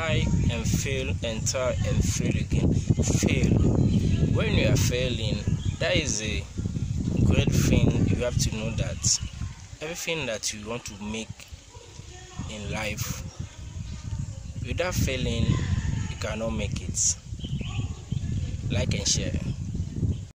try and fail and try and fail again. Fail. When you are failing, that is a great thing. You have to know that everything that you want to make in life, without failing, you cannot make it. Like and share.